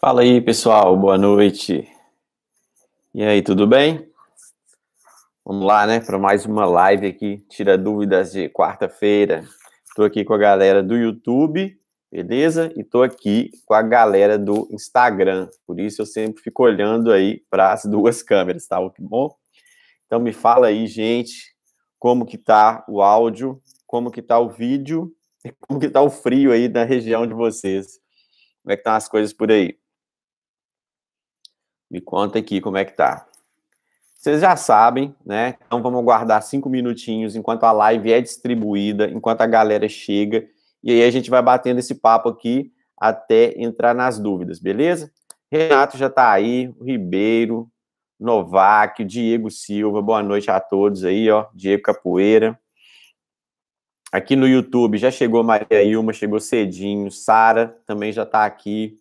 Fala aí, pessoal, boa noite. E aí, tudo bem? Vamos lá, né, para mais uma live aqui, tira dúvidas de quarta-feira. Estou aqui com a galera do YouTube, beleza? E estou aqui com a galera do Instagram. Por isso eu sempre fico olhando aí para as duas câmeras, tá bom? Então me fala aí, gente, como que tá o áudio, como que tá o vídeo, e como que tá o frio aí na região de vocês. Como é que estão as coisas por aí? Me conta aqui como é que tá. Vocês já sabem, né? Então vamos aguardar cinco minutinhos enquanto a live é distribuída, enquanto a galera chega, e aí a gente vai batendo esse papo aqui até entrar nas dúvidas, beleza? Renato já tá aí, o Ribeiro, Novak, Diego Silva, boa noite a todos aí, ó, Diego Capoeira. Aqui no YouTube já chegou Maria Ilma, chegou cedinho, Sara também já tá aqui,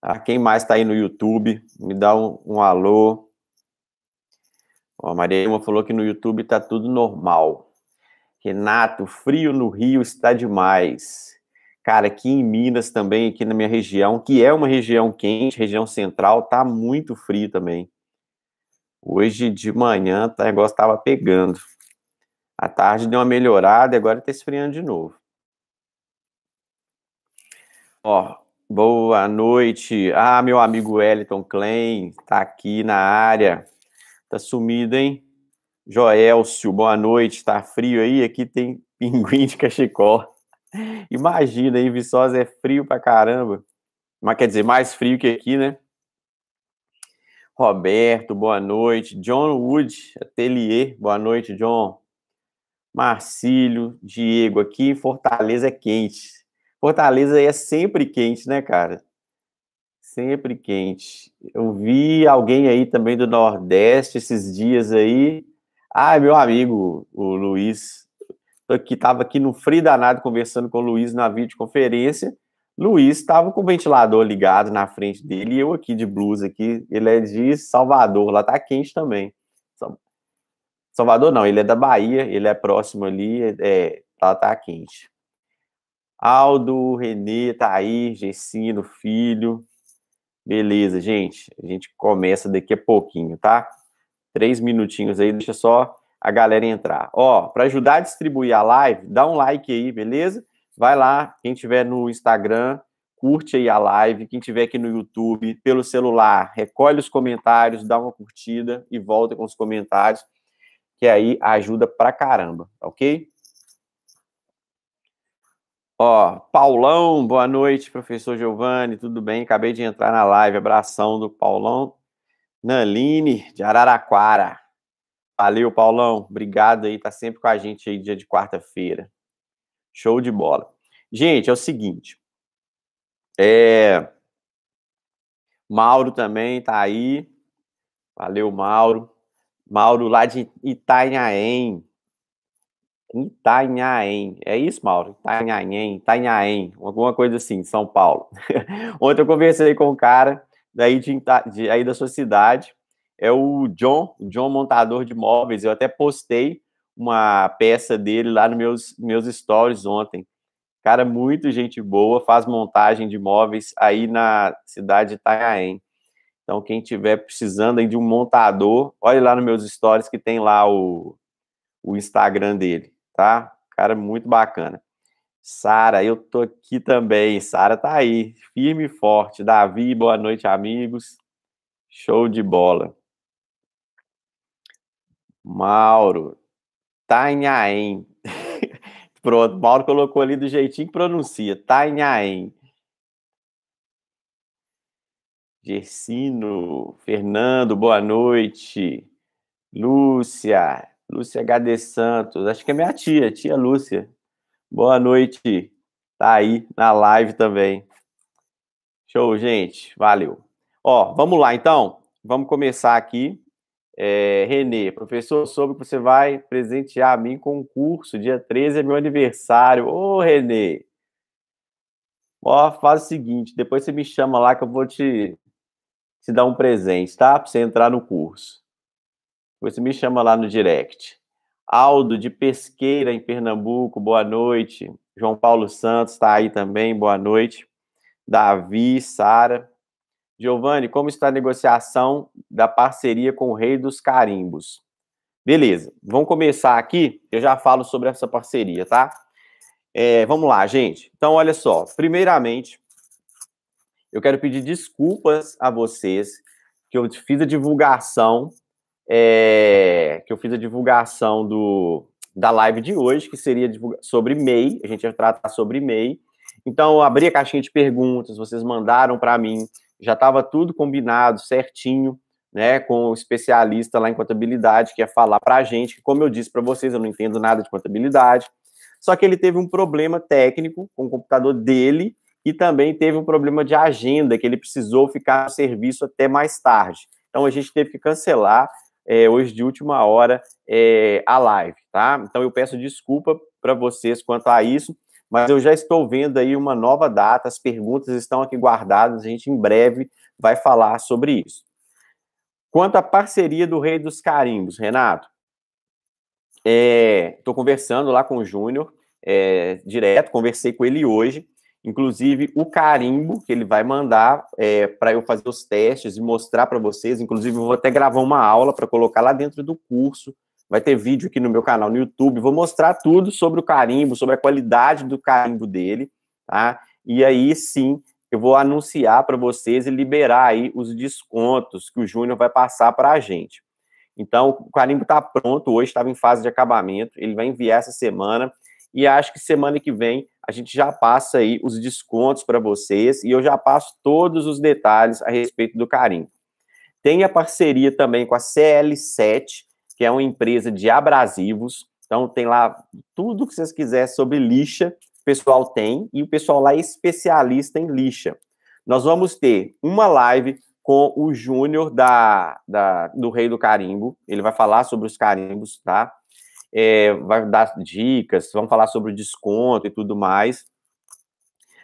ah, quem mais está aí no YouTube? Me dá um, um alô. Ó, a Maria Ilma falou que no YouTube está tudo normal. Renato, frio no Rio está demais. Cara, aqui em Minas também, aqui na minha região, que é uma região quente, região central, tá muito frio também. Hoje de manhã o negócio estava pegando. À tarde deu uma melhorada e agora está esfriando de novo. Ó, Boa noite. Ah, meu amigo Wellington Klein tá aqui na área. Tá sumido, hein? Joelcio, boa noite. Tá frio aí? Aqui tem pinguim de cachecol. Imagina aí, Viçosa é frio pra caramba. Mas quer dizer, mais frio que aqui, né? Roberto, boa noite. John Wood, Atelier, boa noite, John. Marcílio, Diego, aqui em Fortaleza é quente. Fortaleza é sempre quente, né, cara? Sempre quente. Eu vi alguém aí também do Nordeste esses dias aí. Ah, meu amigo, o Luiz, que estava aqui no frio danado conversando com o Luiz na videoconferência. Luiz estava com o ventilador ligado na frente dele e eu aqui de blusa aqui. Ele é de Salvador, lá tá quente também. Salvador não, ele é da Bahia, ele é próximo ali, é, lá tá quente. Aldo, Renê, aí, Gessino, filho. Beleza, gente. A gente começa daqui a pouquinho, tá? Três minutinhos aí, deixa só a galera entrar. Ó, para ajudar a distribuir a live, dá um like aí, beleza? Vai lá, quem tiver no Instagram, curte aí a live. Quem tiver aqui no YouTube, pelo celular, recolhe os comentários, dá uma curtida e volta com os comentários, que aí ajuda pra caramba, ok? Ó, Paulão, boa noite, professor Giovanni, tudo bem? Acabei de entrar na live, abração do Paulão. Naline, de Araraquara. Valeu, Paulão, obrigado aí, tá sempre com a gente aí dia de quarta-feira. Show de bola. Gente, é o seguinte, é... Mauro também tá aí, valeu, Mauro. Mauro lá de Itanhaém, Itanhaém. É isso, Mauro? Itanhaém, Itanhaém, alguma coisa assim, São Paulo. Ontem eu conversei com um cara daí de, de, aí da sua cidade, é o John, John montador de móveis. Eu até postei uma peça dele lá nos meus, meus stories ontem. Cara, muito gente boa, faz montagem de móveis aí na cidade de Itanhaém. Então, quem tiver precisando aí de um montador, olhe lá nos meus stories que tem lá o, o Instagram dele tá? Cara, muito bacana. Sara, eu tô aqui também. Sara tá aí, firme e forte. Davi, boa noite, amigos. Show de bola. Mauro, Tanhaém. Pronto, Mauro colocou ali do jeitinho que pronuncia. Tanhaém. Gersino, Fernando, boa noite. Lúcia, Lúcia HD Santos, acho que é minha tia, tia Lúcia. Boa noite, tá aí na live também. Show, gente, valeu. Ó, vamos lá então, vamos começar aqui. É, Renê, professor, soube que você vai presentear a mim com um curso, dia 13 é meu aniversário. Ô, Renê, ó, faz o seguinte, depois você me chama lá que eu vou te, te dar um presente, tá? Pra você entrar no curso. Você me chama lá no direct. Aldo de Pesqueira, em Pernambuco, boa noite. João Paulo Santos está aí também, boa noite. Davi, Sara, Giovanni, como está a negociação da parceria com o Rei dos Carimbos? Beleza, vamos começar aqui, eu já falo sobre essa parceria, tá? É, vamos lá, gente. Então, olha só. Primeiramente, eu quero pedir desculpas a vocês que eu fiz a divulgação, é, que eu fiz a divulgação do, da live de hoje, que seria sobre MEI, a gente ia tratar sobre MEI. Então, eu abri a caixinha de perguntas, vocês mandaram para mim, já estava tudo combinado, certinho, né, com o especialista lá em contabilidade, que ia falar para a gente, que, como eu disse para vocês, eu não entendo nada de contabilidade, só que ele teve um problema técnico com o computador dele, e também teve um problema de agenda, que ele precisou ficar no serviço até mais tarde. Então, a gente teve que cancelar é, hoje de última hora é, a live, tá? Então, eu peço desculpa para vocês quanto a isso, mas eu já estou vendo aí uma nova data, as perguntas estão aqui guardadas, a gente em breve vai falar sobre isso. Quanto à parceria do Rei dos Carimbos, Renato, estou é, conversando lá com o Júnior, é, direto, conversei com ele hoje, Inclusive, o carimbo que ele vai mandar é, para eu fazer os testes e mostrar para vocês. Inclusive, eu vou até gravar uma aula para colocar lá dentro do curso. Vai ter vídeo aqui no meu canal no YouTube. Vou mostrar tudo sobre o carimbo, sobre a qualidade do carimbo dele, tá? E aí sim, eu vou anunciar para vocês e liberar aí os descontos que o Júnior vai passar para a gente. Então, o carimbo está pronto, hoje estava em fase de acabamento, ele vai enviar essa semana e acho que semana que vem a gente já passa aí os descontos para vocês e eu já passo todos os detalhes a respeito do carimbo. Tem a parceria também com a CL7, que é uma empresa de abrasivos. Então tem lá tudo que vocês quiserem sobre lixa, o pessoal tem, e o pessoal lá é especialista em lixa. Nós vamos ter uma live com o Júnior da, da, do Rei do Carimbo. Ele vai falar sobre os carimbos, tá? É, vai dar dicas, vamos falar sobre o desconto e tudo mais.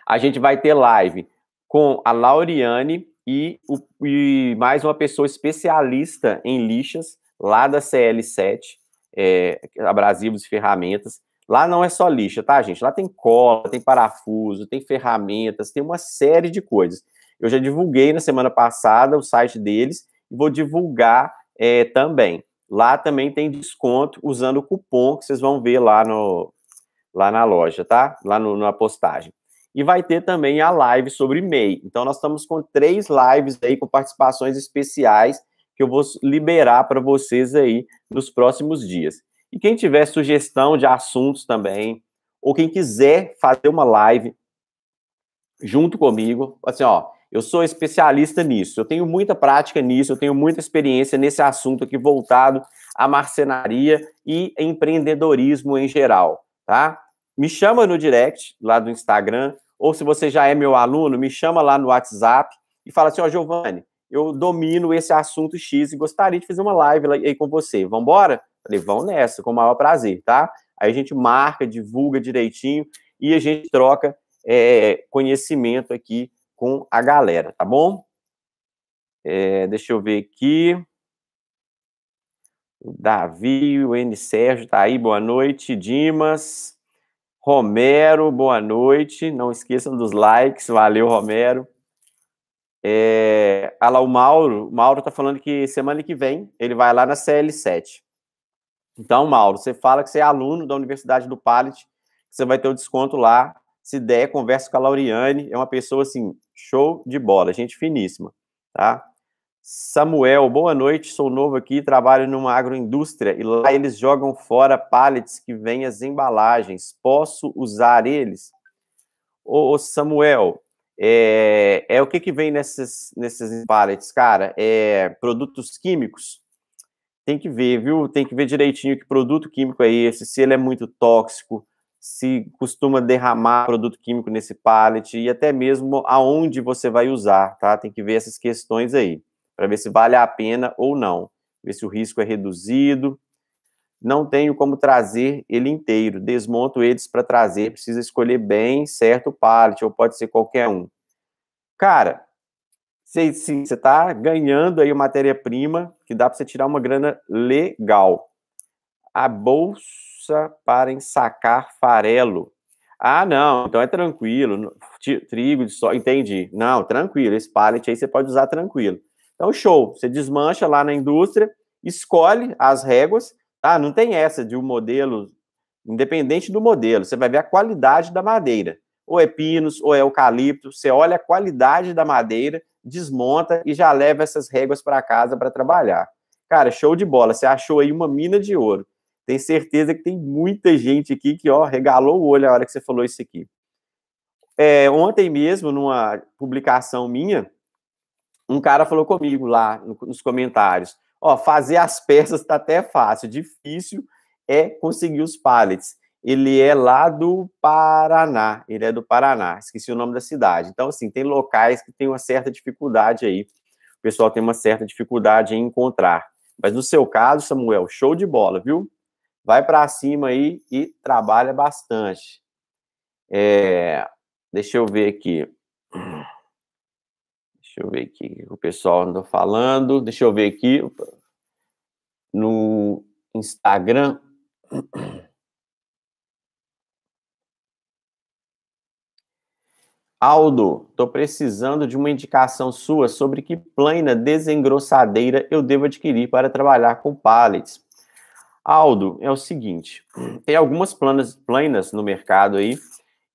A gente vai ter live com a Lauriane e, o, e mais uma pessoa especialista em lixas, lá da CL7, é, abrasivos e ferramentas. Lá não é só lixa, tá, gente? Lá tem cola, tem parafuso, tem ferramentas, tem uma série de coisas. Eu já divulguei na semana passada o site deles e vou divulgar é, também. Lá também tem desconto usando o cupom que vocês vão ver lá, no, lá na loja, tá? Lá no, na postagem. E vai ter também a live sobre MEI. Então, nós estamos com três lives aí com participações especiais que eu vou liberar para vocês aí nos próximos dias. E quem tiver sugestão de assuntos também, ou quem quiser fazer uma live junto comigo, assim, ó, eu sou especialista nisso, eu tenho muita prática nisso, eu tenho muita experiência nesse assunto aqui voltado à marcenaria e empreendedorismo em geral, tá? Me chama no direct lá do Instagram, ou se você já é meu aluno, me chama lá no WhatsApp e fala assim, ó, oh, Giovanni, eu domino esse assunto X e gostaria de fazer uma live aí com você. Vamos embora? Falei, vão nessa, com o maior prazer, tá? Aí a gente marca, divulga direitinho e a gente troca é, conhecimento aqui com a galera, tá bom? É, deixa eu ver aqui. O Davi, o N. Sérgio tá aí, boa noite. Dimas, Romero, boa noite. Não esqueçam dos likes, valeu, Romero. É, olha lá, o Mauro, o Mauro tá falando que semana que vem ele vai lá na CL7. Então, Mauro, você fala que você é aluno da Universidade do Pallet, você vai ter o desconto lá se der, conversa com a Lauriane, é uma pessoa assim, show de bola, gente finíssima, tá? Samuel, boa noite, sou novo aqui, trabalho numa agroindústria e lá eles jogam fora pallets que vêm as embalagens. Posso usar eles? Ô, Samuel, é, é, o que que vem nesses, nesses pallets, cara? É produtos químicos? Tem que ver, viu? Tem que ver direitinho que produto químico é esse, se ele é muito tóxico, se costuma derramar produto químico nesse pallet e até mesmo aonde você vai usar, tá? Tem que ver essas questões aí, para ver se vale a pena ou não, ver se o risco é reduzido. Não tenho como trazer ele inteiro, desmonto eles para trazer, precisa escolher bem certo pallet, ou pode ser qualquer um. Cara, você está ganhando aí matéria-prima que dá para você tirar uma grana legal. A bolsa para ensacar farelo. Ah, não, então é tranquilo. Trigo de soja, entendi. Não, tranquilo. Esse pallet aí você pode usar tranquilo. Então, show. Você desmancha lá na indústria, escolhe as réguas, tá? Não tem essa de um modelo, independente do modelo, você vai ver a qualidade da madeira. Ou é pinos, ou é eucalipto, você olha a qualidade da madeira, desmonta e já leva essas réguas para casa para trabalhar. Cara, show de bola. Você achou aí uma mina de ouro. Tenho certeza que tem muita gente aqui que, ó, regalou o olho a hora que você falou isso aqui. É, ontem mesmo, numa publicação minha, um cara falou comigo lá nos comentários: ó, fazer as peças está até fácil, difícil é conseguir os pallets. Ele é lá do Paraná, ele é do Paraná, esqueci o nome da cidade. Então, assim, tem locais que tem uma certa dificuldade aí, o pessoal tem uma certa dificuldade em encontrar. Mas no seu caso, Samuel, show de bola, viu? Vai para cima aí e trabalha bastante. É, deixa eu ver aqui. Deixa eu ver aqui o pessoal andou falando. Deixa eu ver aqui no Instagram. Aldo, estou precisando de uma indicação sua sobre que plana desengrossadeira eu devo adquirir para trabalhar com pallets. Aldo, é o seguinte, tem algumas planas, planas no mercado aí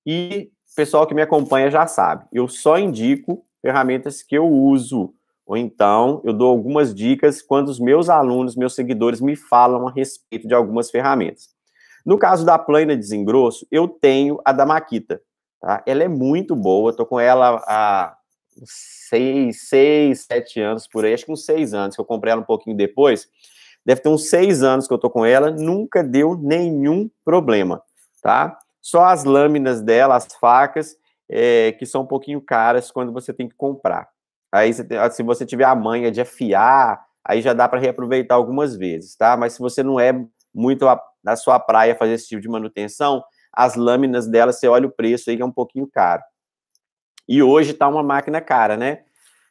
e o pessoal que me acompanha já sabe, eu só indico ferramentas que eu uso. Ou então, eu dou algumas dicas quando os meus alunos, meus seguidores me falam a respeito de algumas ferramentas. No caso da plana desengrosso, eu tenho a da Makita. Tá? Ela é muito boa, estou com ela há seis, seis, sete anos por aí, acho que uns seis anos, que eu comprei ela um pouquinho depois. Deve ter uns seis anos que eu estou com ela, nunca deu nenhum problema, tá? Só as lâminas dela, as facas, é, que são um pouquinho caras quando você tem que comprar. Aí, se você tiver a manha de afiar, aí já dá para reaproveitar algumas vezes, tá? Mas se você não é muito na sua praia fazer esse tipo de manutenção, as lâminas dela, você olha o preço aí que é um pouquinho caro. E hoje tá uma máquina cara, né?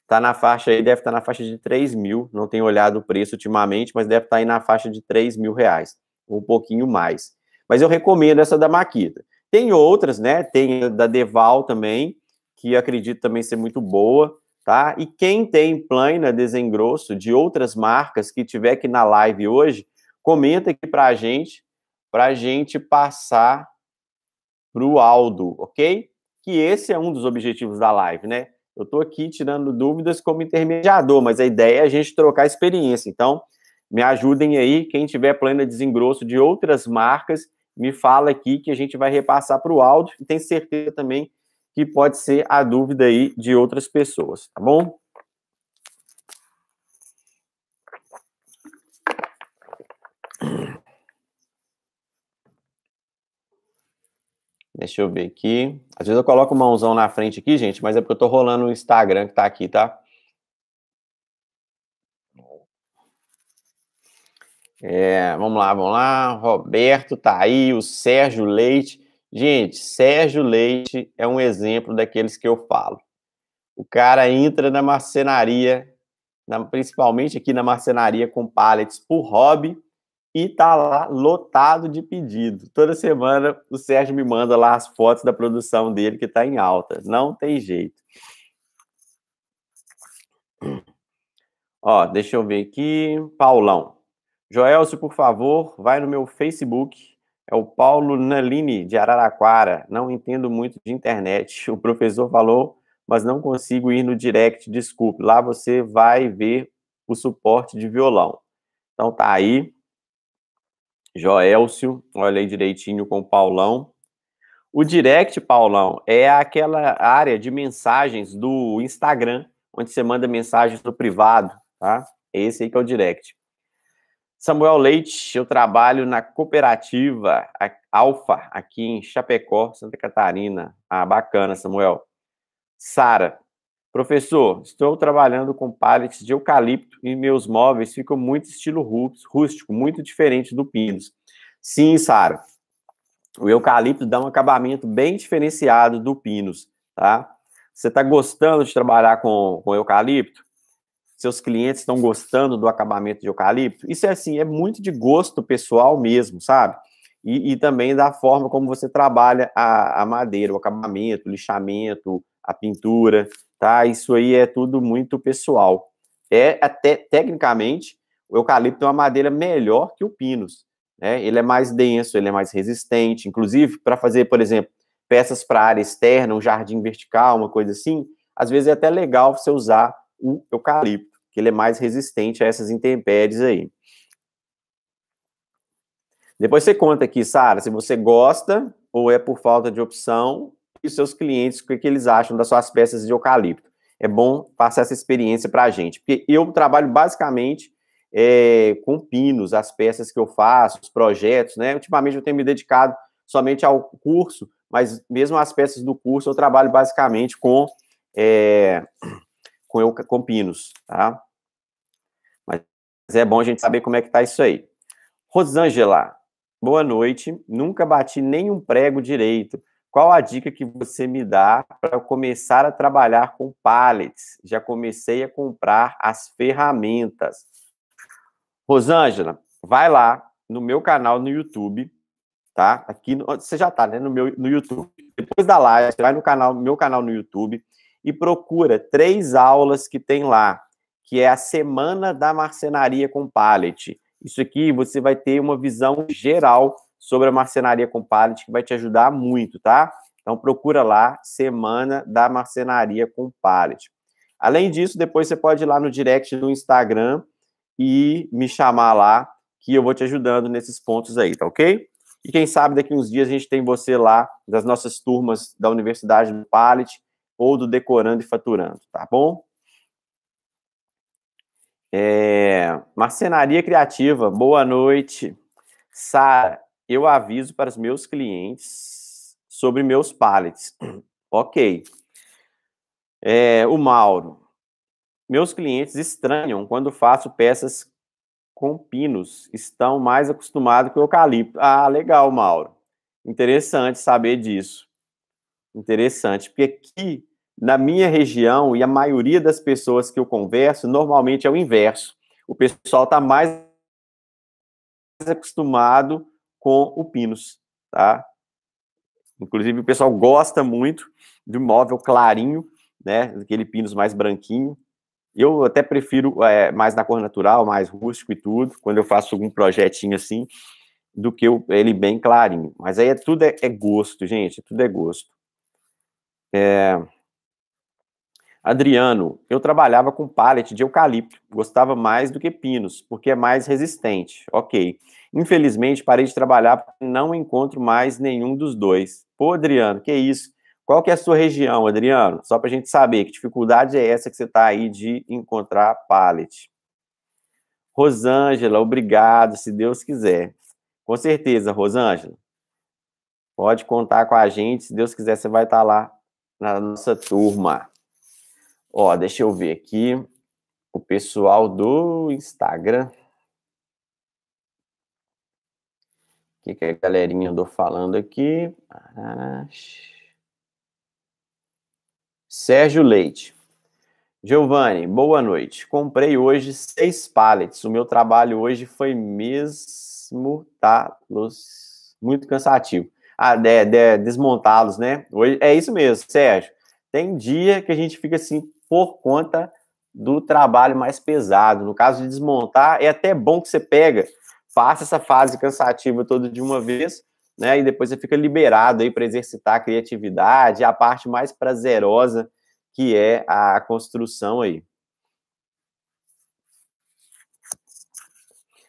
Tá na faixa aí, deve estar tá na faixa de 3 mil. Não tenho olhado o preço ultimamente, mas deve estar tá aí na faixa de 3 mil reais, um pouquinho mais. Mas eu recomendo essa da Maquita. Tem outras, né? Tem da Deval também, que acredito também ser muito boa, tá? E quem tem plana desengrosso de outras marcas que tiver aqui na live hoje, comenta aqui para a gente, para a gente passar para o Aldo, ok? Que esse é um dos objetivos da live, né? Eu estou aqui tirando dúvidas como intermediador, mas a ideia é a gente trocar experiência. Então, me ajudem aí, quem tiver plana desengrosso de outras marcas me fala aqui que a gente vai repassar para o áudio e tem certeza também que pode ser a dúvida aí de outras pessoas, tá bom? Deixa eu ver aqui. Às vezes eu coloco o mãozão na frente aqui, gente, mas é porque eu tô rolando o Instagram que tá aqui, tá? É, vamos lá, vamos lá. Roberto tá aí, o Sérgio Leite. Gente, Sérgio Leite é um exemplo daqueles que eu falo. O cara entra na marcenaria, na, principalmente aqui na marcenaria com pallets por hobby, e tá lá lotado de pedido. Toda semana o Sérgio me manda lá as fotos da produção dele que tá em alta. Não tem jeito. Ó, deixa eu ver aqui. Paulão. Joelcio, por favor, vai no meu Facebook. É o Paulo Nalini, de Araraquara. Não entendo muito de internet. O professor falou, mas não consigo ir no direct, desculpe. Lá você vai ver o suporte de violão. Então tá aí. Joelcio, olha aí direitinho com o Paulão. O direct, Paulão, é aquela área de mensagens do Instagram, onde você manda mensagens no privado, tá? Esse aí que é o direct. Samuel Leite, eu trabalho na cooperativa Alfa, aqui em Chapecó, Santa Catarina. Ah, bacana, Samuel. Sara, professor, estou trabalhando com pallets de eucalipto e meus móveis ficam muito estilo rústico, muito diferente do pinos. Sim, Sara, o eucalipto dá um acabamento bem diferenciado do pinos, tá? Você está gostando de trabalhar com, com eucalipto? seus clientes estão gostando do acabamento de eucalipto. Isso é assim, é muito de gosto pessoal mesmo, sabe? e, e também da forma como você trabalha a, a madeira, o acabamento, o lixamento, a pintura, tá? Isso aí é tudo muito pessoal. É até tecnicamente o eucalipto é uma madeira melhor que o pinus, né? Ele é mais denso, ele é mais resistente, inclusive para fazer, por exemplo, peças para área externa, um jardim vertical, uma coisa assim, às vezes é até legal você usar o eucalipto, que ele é mais resistente a essas intempéries aí. Depois você conta aqui, Sara, se você gosta ou é por falta de opção e os seus clientes, o que, que eles acham das suas peças de eucalipto. É bom passar essa experiência para a gente, porque eu trabalho basicamente é, com pinos, as peças que eu faço, os projetos, né? Ultimamente eu tenho me dedicado somente ao curso, mas mesmo as peças do curso eu trabalho basicamente com, é, com, eu, com pinos, tá? Mas é bom a gente saber como é que tá isso aí. Rosângela, boa noite. Nunca bati nenhum prego direito. Qual a dica que você me dá para começar a trabalhar com pallets? Já comecei a comprar as ferramentas. Rosângela, vai lá no meu canal no YouTube, tá? Aqui você já tá, né, no meu no YouTube. Depois da live, você vai no canal, meu canal no YouTube e procura três aulas que tem lá, que é a semana da marcenaria com pallet. Isso aqui você vai ter uma visão geral sobre a marcenaria com pallet que vai te ajudar muito, tá? Então procura lá semana da marcenaria com pallet. Além disso, depois você pode ir lá no direct do Instagram e me chamar lá que eu vou te ajudando nesses pontos aí, tá ok? E quem sabe daqui uns dias a gente tem você lá das nossas turmas da Universidade do Pallet ou do Decorando e Faturando, tá bom? É, marcenaria Criativa, boa noite. Sara, eu aviso para os meus clientes sobre meus pallets. ok. É, o Mauro, meus clientes estranham quando faço peças com pinos estão mais acostumados com eucalipto. Ah, legal, Mauro. Interessante saber disso. Interessante, porque aqui na minha região e a maioria das pessoas que eu converso, normalmente é o inverso. O pessoal está mais acostumado com o pinos, tá? Inclusive o pessoal gosta muito do móvel clarinho, né? Aquele pinos mais branquinho. Eu até prefiro é, mais na cor natural, mais rústico e tudo, quando eu faço algum projetinho assim, do que ele bem clarinho. Mas aí é, tudo é, é gosto, gente, tudo é gosto. É... Adriano, eu trabalhava com pallet de eucalipto, gostava mais do que pinos, porque é mais resistente. Ok. Infelizmente, parei de trabalhar porque não encontro mais nenhum dos dois. Pô, Adriano, que isso? Qual que é a sua região, Adriano? Só para a gente saber que dificuldade é essa que você está aí de encontrar pallet. Rosângela, obrigado, se Deus quiser. Com certeza, Rosângela. Pode contar com a gente, se Deus quiser, você vai estar tá lá na nossa turma. Ó, deixa eu ver aqui o pessoal do Instagram. O que, que a galerinha andou falando aqui? Ah, Sérgio Leite. Giovanni, boa noite. Comprei hoje seis pallets. O meu trabalho hoje foi mesmo tá muito cansativo. Ah, de, de, desmontá-los, né? Hoje, é isso mesmo, Sérgio. Tem dia que a gente fica assim por conta do trabalho mais pesado. No caso de desmontar, é até bom que você pega, faça essa fase cansativa toda de uma vez, né? E depois você fica liberado aí para exercitar a criatividade, a parte mais prazerosa que é a construção aí.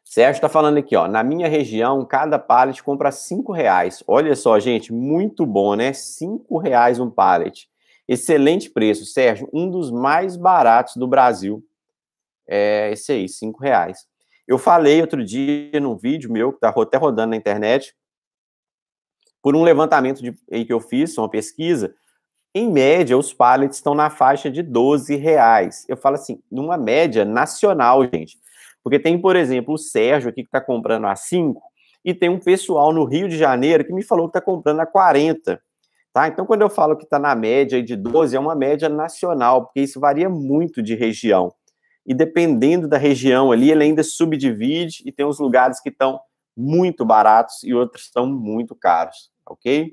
Sérgio está falando aqui, ó. Na minha região, cada pallet compra cinco reais. Olha só, gente, muito bom, né? Cinco reais um pallet. Excelente preço, Sérgio. Um dos mais baratos do Brasil. É esse aí, cinco reais. Eu falei outro dia num vídeo meu, que está até rodando na internet, por um levantamento de, que eu fiz, uma pesquisa, em média, os pallets estão na faixa de 12 reais. Eu falo assim, numa média nacional, gente. Porque tem, por exemplo, o Sérgio aqui que está comprando a 5 e tem um pessoal no Rio de Janeiro que me falou que está comprando a 40. Tá? Então, quando eu falo que está na média de 12, é uma média nacional, porque isso varia muito de região. E dependendo da região ali, ele ainda subdivide e tem uns lugares que estão muito baratos e outros estão muito caros, ok?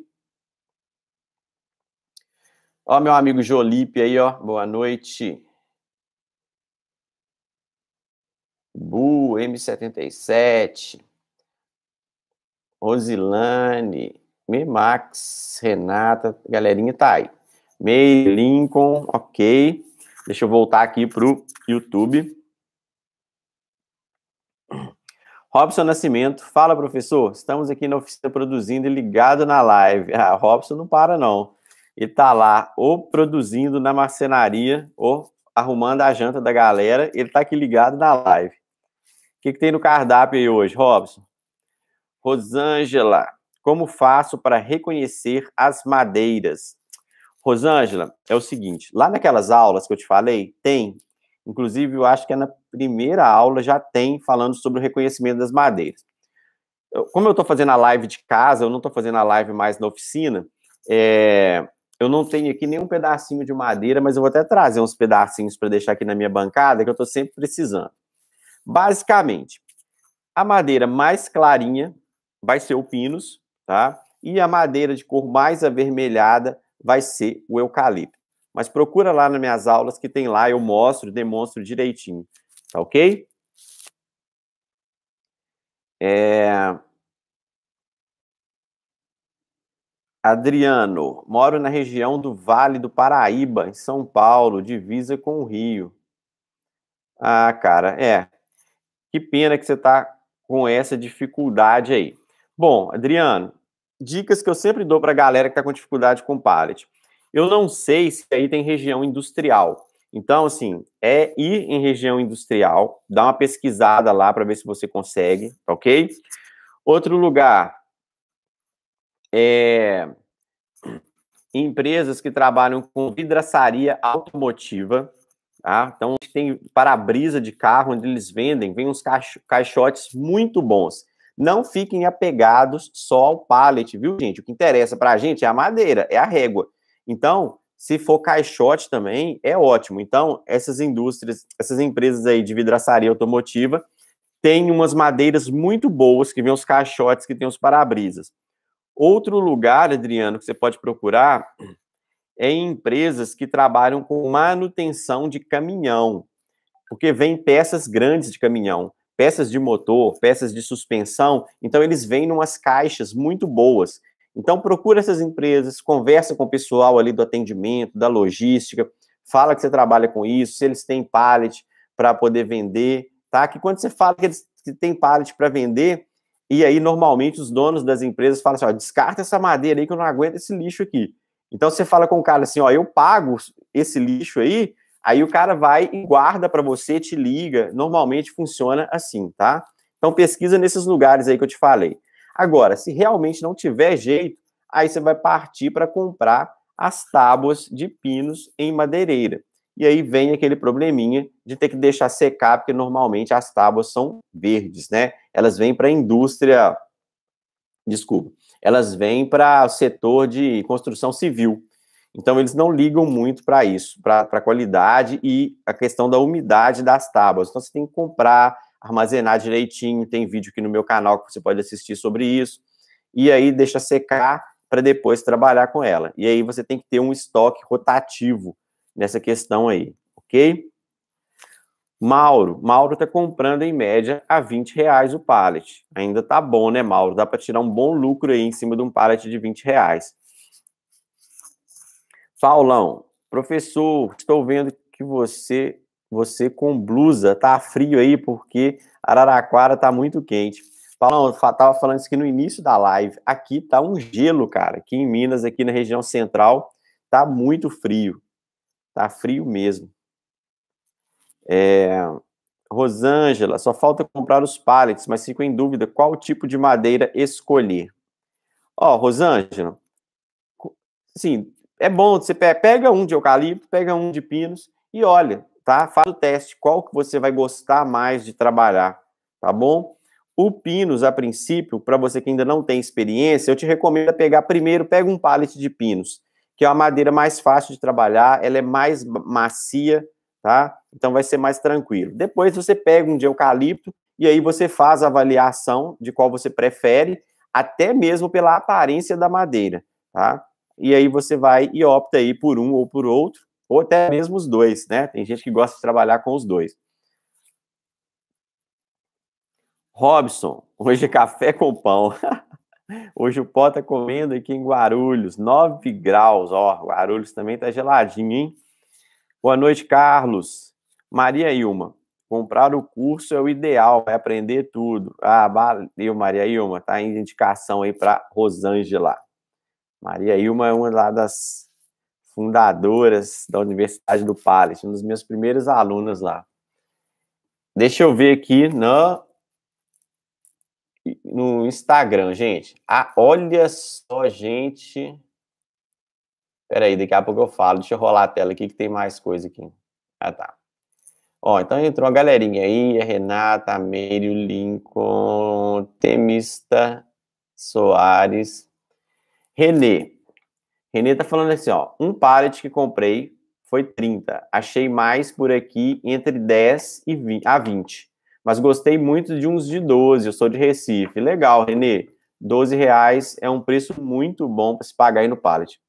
Ó, meu amigo Jolipe aí, ó, boa noite. Bu, M77. Rosilane, Memax, Renata, galerinha tá aí. May, Lincoln, ok. Deixa eu voltar aqui pro YouTube. Robson Nascimento, fala professor, estamos aqui na oficina produzindo e ligado na live. Ah, Robson não para não. Ele tá lá ou produzindo na marcenaria ou arrumando a janta da galera, ele tá aqui ligado na live. O que, que tem no cardápio aí hoje, Robson? Rosângela, como faço para reconhecer as madeiras? Rosângela, é o seguinte, lá naquelas aulas que eu te falei, tem Inclusive, eu acho que é na primeira aula já tem falando sobre o reconhecimento das madeiras. Eu, como eu estou fazendo a live de casa, eu não estou fazendo a live mais na oficina, é, eu não tenho aqui nenhum pedacinho de madeira, mas eu vou até trazer uns pedacinhos para deixar aqui na minha bancada, que eu estou sempre precisando. Basicamente, a madeira mais clarinha vai ser o pinus, tá? E a madeira de cor mais avermelhada vai ser o eucalipto. Mas procura lá nas minhas aulas que tem lá, eu mostro, demonstro direitinho. Tá ok? É... Adriano, moro na região do Vale do Paraíba, em São Paulo, divisa com o Rio. Ah, cara, é. Que pena que você tá com essa dificuldade aí. Bom, Adriano, dicas que eu sempre dou para a galera que tá com dificuldade com pallet. Eu não sei se aí tem região industrial. Então, assim, é ir em região industrial, dar uma pesquisada lá para ver se você consegue, ok? Outro lugar é empresas que trabalham com vidraçaria automotiva, tá? Então, tem para-brisa de carro onde eles vendem, vem uns caixotes muito bons. Não fiquem apegados só ao pallet, viu, gente? O que interessa para a gente é a madeira, é a régua. Então, se for caixote também, é ótimo. Então, essas indústrias, essas empresas aí de vidraçaria automotiva, têm umas madeiras muito boas, que vêm os caixotes, que tem os para-brisas. Outro lugar, Adriano, que você pode procurar é em empresas que trabalham com manutenção de caminhão, porque vem peças grandes de caminhão, peças de motor, peças de suspensão, então eles vêm umas caixas muito boas. Então, procura essas empresas, conversa com o pessoal ali do atendimento, da logística, fala que você trabalha com isso, se eles têm pallet para poder vender, tá? Que quando você fala que eles têm pallet para vender, e aí normalmente os donos das empresas falam assim, ó, descarta essa madeira aí que eu não aguento esse lixo aqui. Então você fala com o cara assim, ó, eu pago esse lixo aí, aí o cara vai e guarda para você, te liga. Normalmente funciona assim, tá? Então pesquisa nesses lugares aí que eu te falei. Agora, se realmente não tiver jeito, aí você vai partir para comprar as tábuas de pinos em madeireira. E aí vem aquele probleminha de ter que deixar secar, porque normalmente as tábuas são verdes, né? Elas vêm para a indústria, desculpa, elas vêm para o setor de construção civil. Então, eles não ligam muito para isso, para a qualidade e a questão da umidade das tábuas. Então, você tem que comprar armazenar direitinho. Tem vídeo aqui no meu canal que você pode assistir sobre isso. E aí deixa secar para depois trabalhar com ela. E aí você tem que ter um estoque rotativo nessa questão aí, ok? Mauro, Mauro está comprando em média a 20 reais o pallet. Ainda tá bom, né, Mauro? Dá para tirar um bom lucro aí em cima de um pallet de 20 reais. Paulão, professor, estou vendo que você você com blusa, tá frio aí porque Araraquara tá muito quente. Paulão, tava falando isso aqui no início da live. Aqui tá um gelo, cara. Aqui em Minas, aqui na região central, tá muito frio. Tá frio mesmo. É... Rosângela, só falta comprar os pallets, mas fico em dúvida qual tipo de madeira escolher. Ó, Rosângela, sim, é bom, você pega um de eucalipto, pega um de pinos e olha, tá? Faz o teste, qual que você vai gostar mais de trabalhar, tá bom? O pinos, a princípio, para você que ainda não tem experiência, eu te recomendo pegar primeiro, pega um pallet de pinos, que é uma madeira mais fácil de trabalhar, ela é mais macia, tá? Então vai ser mais tranquilo. Depois você pega um de eucalipto e aí você faz a avaliação de qual você prefere, até mesmo pela aparência da madeira, tá? E aí você vai e opta aí por um ou por outro, ou até mesmo os dois, né? Tem gente que gosta de trabalhar com os dois. Robson, hoje é café com pão. Hoje o pó tá comendo aqui em Guarulhos, 9 graus, ó, Guarulhos também tá geladinho, hein? Boa noite, Carlos. Maria Ilma, comprar o curso é o ideal, vai aprender tudo. Ah, valeu, Maria Ilma, tá em indicação aí para Rosângela. Maria Ilma é uma lá das fundadoras da Universidade do Pallet, uma das minhas primeiras alunas lá. Deixa eu ver aqui no, no Instagram, gente. Ah, olha só, gente. Peraí, daqui a pouco eu falo. Deixa eu rolar a tela aqui que tem mais coisa aqui. Ah, tá. Ó, então entrou uma galerinha aí, a Renata, a Meire, o Lincoln, Temista Soares, Renê. Renê tá falando assim, ó, um pallet que comprei foi 30. Achei mais por aqui entre 10 e 20, a 20 mas gostei muito de uns de 12, eu sou de Recife. Legal, Renê. 12 reais é um preço muito bom para se pagar aí no pallet.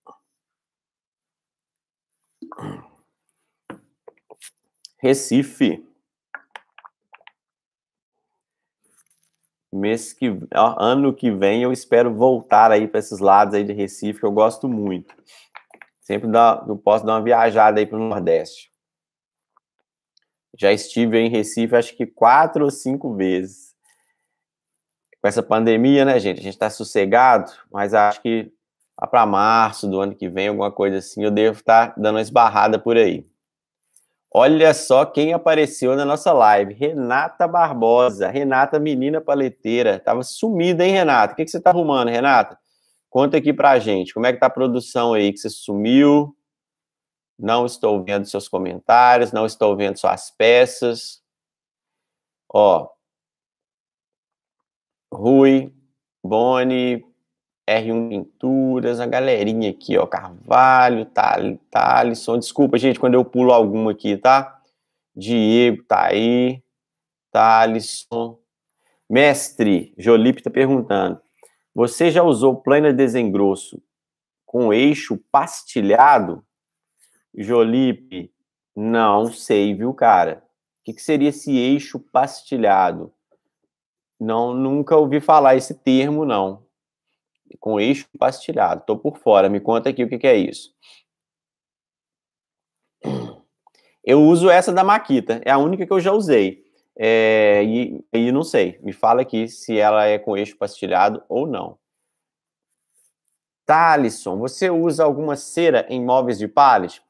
Recife. Mês que, ano que vem eu espero voltar aí para esses lados aí de Recife que eu gosto muito. Sempre dá, eu posso dar uma viajada aí para o Nordeste. Já estive em Recife, acho que quatro ou cinco vezes. Com essa pandemia, né, gente? A gente está sossegado, mas acho que para março do ano que vem, alguma coisa assim, eu devo estar tá dando uma esbarrada por aí. Olha só quem apareceu na nossa live. Renata Barbosa. Renata, menina paleteira. Tava sumida, hein, Renata? O que, que você tá arrumando, Renata? Conta aqui pra gente. Como é que tá a produção aí? Que você sumiu? Não estou vendo seus comentários, não estou vendo suas peças. Ó. Rui, Boni, R1 Pinturas, a galerinha aqui, ó. Carvalho, Thal, Thalisson. Desculpa, gente, quando eu pulo alguma aqui, tá? Diego tá aí. Thalisson. Mestre, Jolipe tá perguntando. Você já usou de desengrosso com eixo pastilhado? Jolipe, não sei, viu, cara? O que, que seria esse eixo pastilhado? Não, nunca ouvi falar esse termo, não. Com eixo pastilhado. Tô por fora. Me conta aqui o que, que é isso. Eu uso essa da Maquita. É a única que eu já usei. É, e, e não sei. Me fala aqui se ela é com eixo pastilhado ou não. Thalisson, você usa alguma cera em móveis de pallet?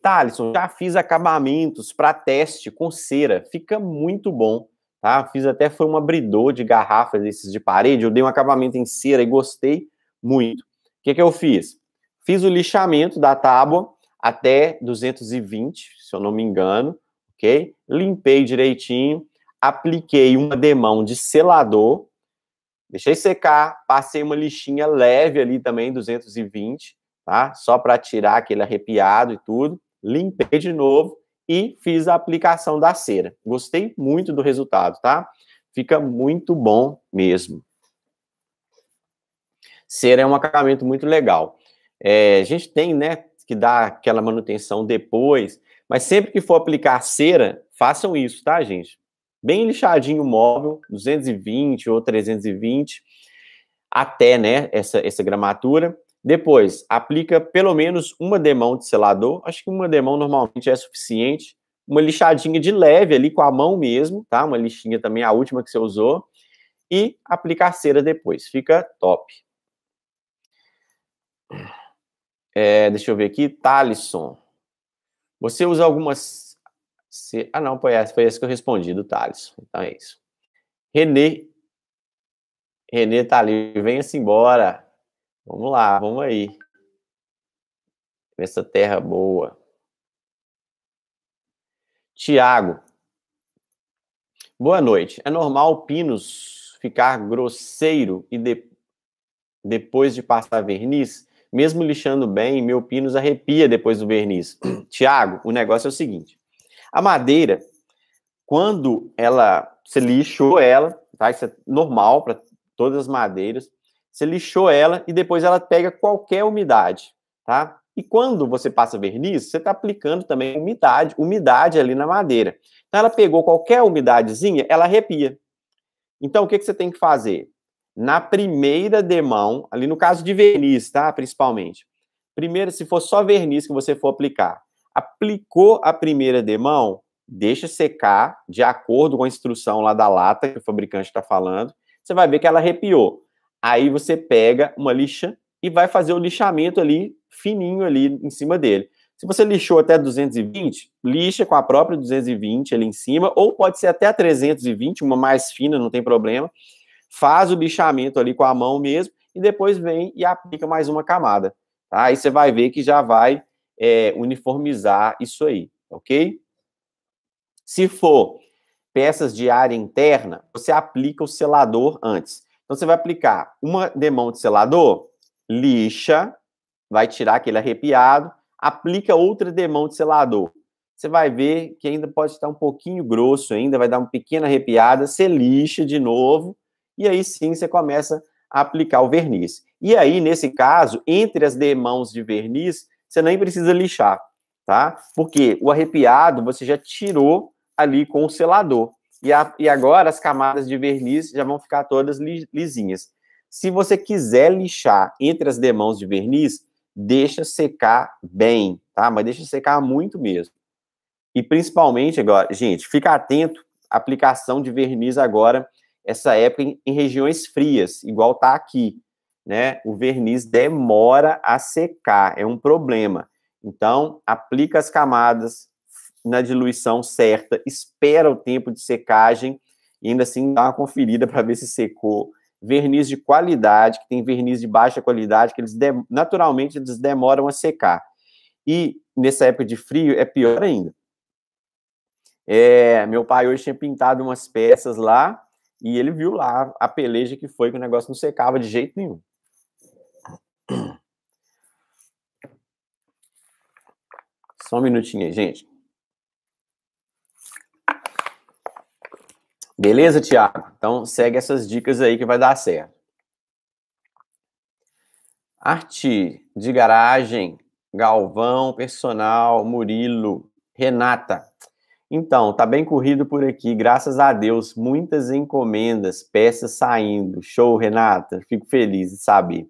Thalisson, já fiz acabamentos para teste com cera, fica muito bom, tá? Fiz até foi um abridor de garrafas esses de parede, eu dei um acabamento em cera e gostei muito. O que que eu fiz? Fiz o lixamento da tábua até 220, se eu não me engano, ok? Limpei direitinho, apliquei uma demão de selador, deixei secar, passei uma lixinha leve ali também, 220, tá? Só para tirar aquele arrepiado e tudo limpei de novo e fiz a aplicação da cera. Gostei muito do resultado, tá? Fica muito bom mesmo. Cera é um acabamento muito legal. É, a gente tem, né, que dar aquela manutenção depois, mas sempre que for aplicar cera, façam isso, tá, gente? Bem lixadinho o móvel, 220 ou 320, até, né, essa, essa gramatura. Depois, aplica pelo menos uma demão de selador. Acho que uma demão normalmente é suficiente. Uma lixadinha de leve ali com a mão mesmo, tá? Uma lixinha também, a última que você usou. E aplicar cera depois. Fica top. É, deixa eu ver aqui. Talisson. Você usa algumas. Ah, não, foi essa, foi essa que eu respondi do Thales. Então é isso. Renê. Renê tá ali. Venha-se embora. Vamos lá, vamos aí. Essa terra boa. Tiago. Boa noite. É normal pinos ficar grosseiro e de... depois de passar verniz? Mesmo lixando bem, meu pinos arrepia depois do verniz. Tiago, o negócio é o seguinte: a madeira, quando ela Você lixou ela, tá? Isso é normal para todas as madeiras. Você lixou ela e depois ela pega qualquer umidade, tá? E quando você passa verniz, você está aplicando também umidade, umidade ali na madeira. Então ela pegou qualquer umidadezinha, ela arrepia. Então o que, que você tem que fazer? Na primeira demão, ali no caso de verniz, tá? Principalmente. Primeiro, se for só verniz que você for aplicar, aplicou a primeira demão, deixa secar de acordo com a instrução lá da lata que o fabricante está falando. Você vai ver que ela arrepiou. Aí você pega uma lixa e vai fazer o lixamento ali fininho ali em cima dele. Se você lixou até 220, lixa com a própria 220 ali em cima, ou pode ser até a 320, uma mais fina, não tem problema. Faz o lixamento ali com a mão mesmo e depois vem e aplica mais uma camada. Tá? Aí você vai ver que já vai é, uniformizar isso aí, ok? Se for peças de área interna, você aplica o selador antes. Então, você vai aplicar uma demão de selador, lixa, vai tirar aquele arrepiado, aplica outra demão de selador. Você vai ver que ainda pode estar um pouquinho grosso ainda, vai dar uma pequena arrepiada, você lixa de novo, e aí sim você começa a aplicar o verniz. E aí, nesse caso, entre as demãos de verniz, você nem precisa lixar, tá? Porque o arrepiado você já tirou ali com o selador. E, a, e agora as camadas de verniz já vão ficar todas lisinhas. Se você quiser lixar entre as demãos de verniz, deixa secar bem, tá? Mas deixa secar muito mesmo. E principalmente agora, gente, fica atento à aplicação de verniz agora, essa época em, em regiões frias, igual tá aqui, né? O verniz demora a secar, é um problema. Então, aplica as camadas na diluição certa, espera o tempo de secagem e ainda assim dá uma conferida para ver se secou. Verniz de qualidade, que tem verniz de baixa qualidade, que eles naturalmente eles demoram a secar. E nessa época de frio é pior ainda. É, meu pai hoje tinha pintado umas peças lá e ele viu lá a peleja que foi que o negócio não secava de jeito nenhum. Só um minutinho aí, gente. Beleza, Tiago? Então segue essas dicas aí que vai dar certo. Arte de garagem, Galvão, personal, Murilo, Renata. Então, tá bem corrido por aqui, graças a Deus. Muitas encomendas, peças saindo. Show, Renata. Fico feliz de saber.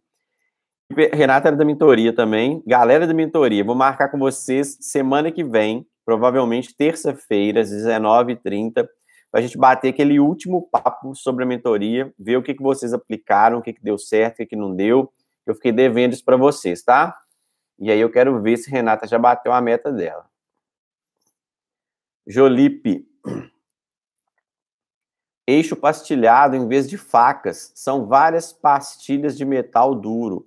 Renata era da mentoria também. Galera da mentoria, vou marcar com vocês semana que vem, provavelmente terça-feira, às 19h30 para a gente bater aquele último papo sobre a mentoria, ver o que, que vocês aplicaram, o que, que deu certo, o que, que não deu. Eu fiquei devendo isso para vocês, tá? E aí eu quero ver se Renata já bateu a meta dela. Jolipe. Eixo pastilhado em vez de facas. São várias pastilhas de metal duro.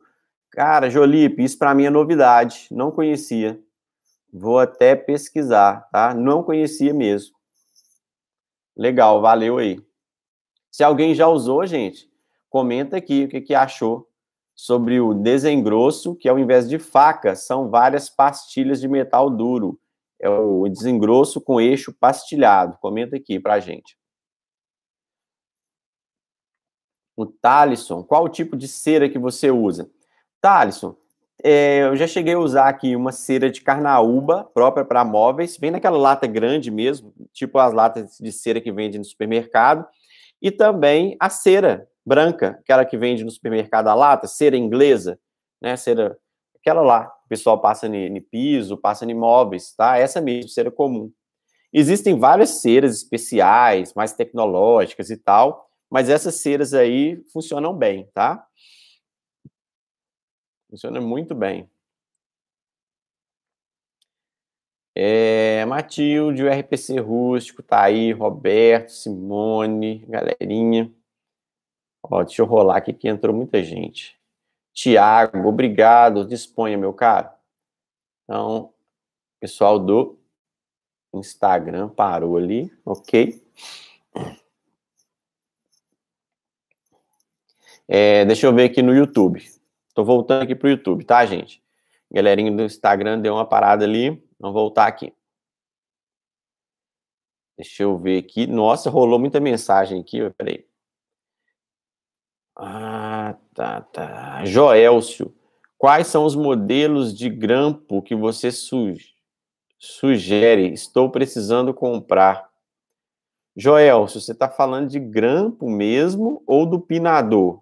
Cara, Jolipe, isso para mim é novidade. Não conhecia. Vou até pesquisar, tá? Não conhecia mesmo. Legal, valeu aí. Se alguém já usou, gente, comenta aqui o que, que achou sobre o desengrosso, que ao invés de faca, são várias pastilhas de metal duro. É o desengrosso com eixo pastilhado. Comenta aqui pra gente. O Talisson, qual o tipo de cera que você usa? Talisson, é, eu já cheguei a usar aqui uma cera de carnaúba própria para móveis, bem naquela lata grande mesmo, tipo as latas de cera que vende no supermercado, e também a cera branca, aquela que vende no supermercado a lata, cera inglesa, né, cera, aquela lá, o pessoal passa em piso, passa em móveis, tá? Essa mesmo, cera comum. Existem várias ceras especiais, mais tecnológicas e tal, mas essas ceras aí funcionam bem, tá? Funciona muito bem. É, Matilde, o RPC Rústico, tá aí, Roberto, Simone, galerinha. Ó, deixa eu rolar aqui que entrou muita gente. Tiago, obrigado, disponha, meu caro. Então, pessoal do Instagram parou ali, ok? É, deixa eu ver aqui no YouTube. Tô voltando aqui pro YouTube, tá, gente? Galerinha do Instagram deu uma parada ali. Vamos voltar aqui. Deixa eu ver aqui. Nossa, rolou muita mensagem aqui. Peraí. Ah, tá, tá. Joelcio, quais são os modelos de grampo que você su sugere? Estou precisando comprar. Joelcio, você está falando de grampo mesmo ou do pinador?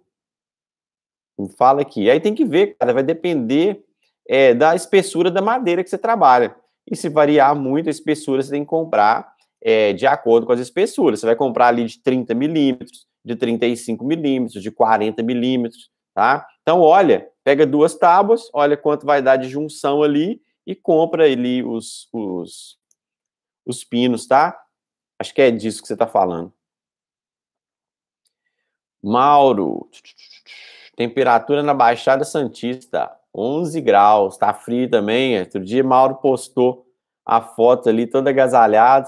Fala aqui. Aí tem que ver, cara, vai depender é, da espessura da madeira que você trabalha. E se variar muito a espessura, você tem que comprar é, de acordo com as espessuras. Você vai comprar ali de 30 milímetros, de 35 milímetros, de 40 milímetros, tá? Então, olha, pega duas tábuas, olha quanto vai dar de junção ali e compra ali os, os, os pinos, tá? Acho que é disso que você está falando. Mauro, temperatura na Baixada Santista, 11 graus, tá frio também. Outro dia, Mauro postou a foto ali, todo agasalhado.